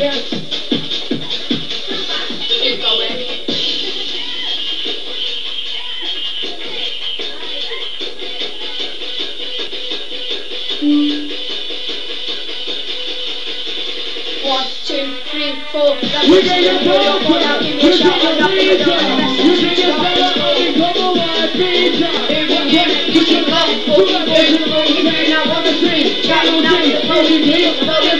Going. One, two, three, four. We get your. Now give me a shot. I'm not your gonna do it. You get your ball. Come on, pizza. You can go for the ball. You can now one, two, three. Travel down to the pole. You can go for the spin.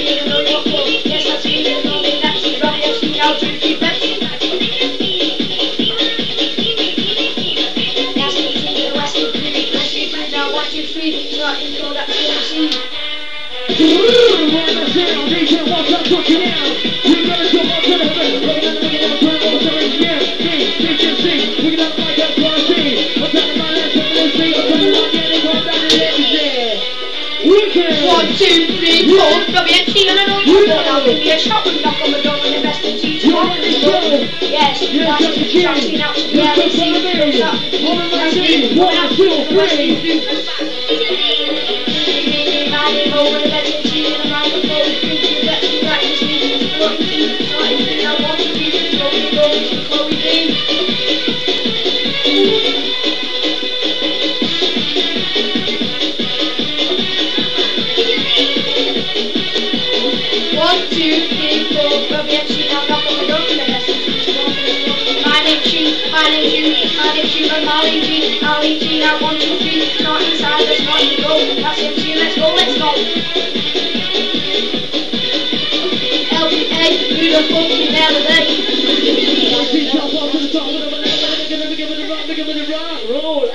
I can go, that's WFC. Wanna sound, DJ, watch out, touch it out. We gotta up to the hood. We're gonna make it up, turn over to the. Me, DJC, we got like that party. I'm talking about that, beat, I'm talking about getting on down the ladies there. Weekend. One, two, three, four. WFC, and I know your flow. Now give me a shot. We knock on the door and invest in you. You already know. Yes, Yes, that's that's the the key. shouting out to the Yes, LAC. that's the key. Shot. One, That's two, me. one, Out two, to the West, three. The three.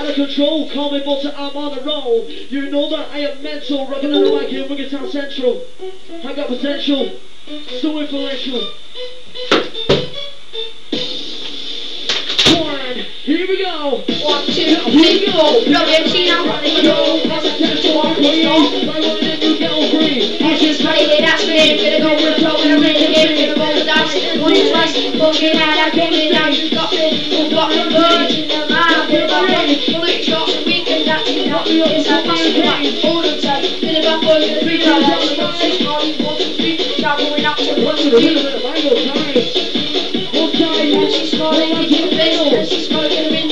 Out of control, call me I'm on a roll. You know that I am mental, rocking on the mic here, Wigan Town Central. I got potential, so influential. One, here we go. One, two, three, four, WFC, now one, two, three, that's a two, two, one, let's go. By one and you go free. It's just funny that that's me. Gonna go with Bullshit out. I came in now. You got me. We've got the birds in the a run. Well, it's short and weak and that's it. Not me. It's a massive one. Hold on tight. Bit of a boy with a three dollar. One, six, one, one, two, three. Now going up to one, three. And she's smiling in your face. And she's smiling in the.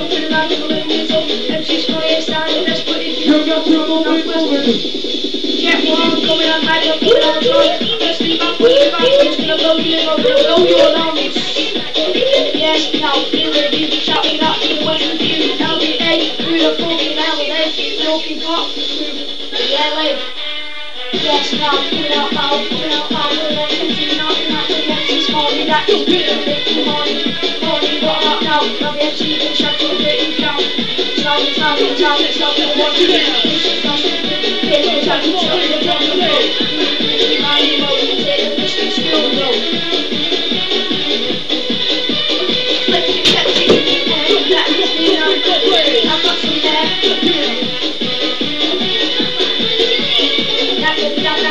Open the mouth and she's got to one coming high, don't put it on front. Let's Yes, now shouting out the of the the now put out loud, put out now, and that's the is morning, that is good, big morning, morning, what out now, now the MC, the shut your big down. Sound, sound, sound, it's not gonna want to be, That